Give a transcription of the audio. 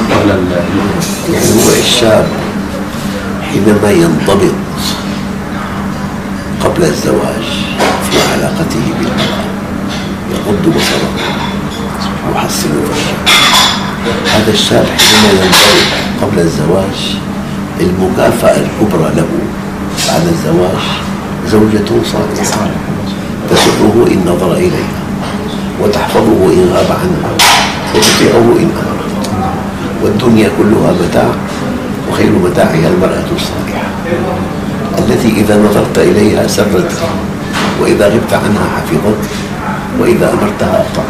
ال- يعني هو الشاب حينما ينضبط قبل الزواج في علاقته بالمرأة يغض بصره يحصن فرجه هذا الشاب حينما ينضبط قبل الزواج المكافأة الكبرى له بعد الزواج زوجة صالحة تسره إن نظر إليها وتحفظه إن غاب عنها وتطيعه إن أمرت والدنيا كلها متاع وخير متاعها المرأة الصالحة. التي إذا نظرت إليها سرتك وإذا غبت عنها حفظتك وإذا أمرتها أطاعتك